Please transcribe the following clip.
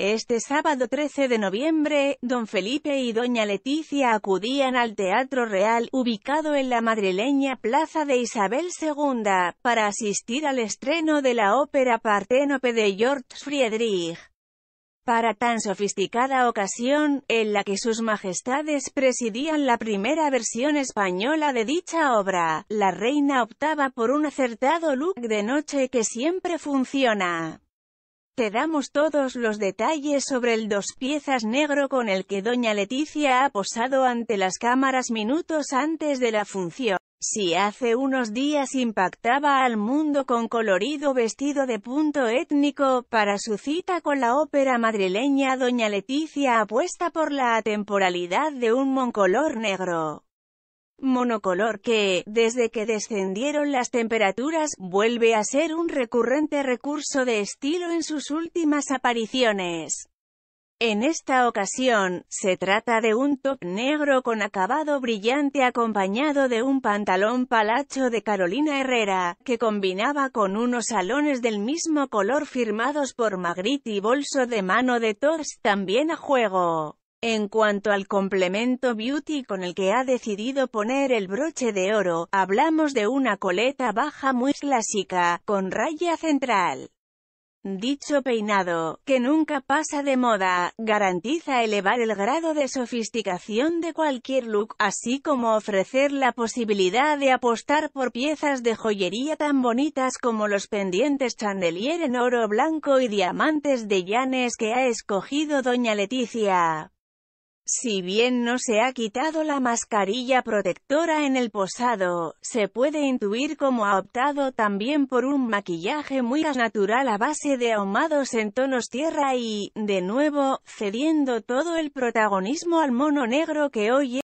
Este sábado 13 de noviembre, don Felipe y doña Leticia acudían al Teatro Real, ubicado en la madrileña Plaza de Isabel II, para asistir al estreno de la ópera Parténope de George Friedrich. Para tan sofisticada ocasión, en la que sus majestades presidían la primera versión española de dicha obra, la reina optaba por un acertado look de noche que siempre funciona. Te damos todos los detalles sobre el dos piezas negro con el que doña Leticia ha posado ante las cámaras minutos antes de la función. Si hace unos días impactaba al mundo con colorido vestido de punto étnico, para su cita con la ópera madrileña doña Leticia apuesta por la atemporalidad de un moncolor negro monocolor que, desde que descendieron las temperaturas, vuelve a ser un recurrente recurso de estilo en sus últimas apariciones. En esta ocasión, se trata de un top negro con acabado brillante acompañado de un pantalón palacho de Carolina Herrera, que combinaba con unos salones del mismo color firmados por Magritte y bolso de mano de Tours también a juego. En cuanto al complemento beauty con el que ha decidido poner el broche de oro, hablamos de una coleta baja muy clásica, con raya central. Dicho peinado, que nunca pasa de moda, garantiza elevar el grado de sofisticación de cualquier look, así como ofrecer la posibilidad de apostar por piezas de joyería tan bonitas como los pendientes chandelier en oro blanco y diamantes de llanes que ha escogido doña Leticia. Si bien no se ha quitado la mascarilla protectora en el posado, se puede intuir como ha optado también por un maquillaje muy natural a base de ahumados en tonos tierra y, de nuevo, cediendo todo el protagonismo al mono negro que hoy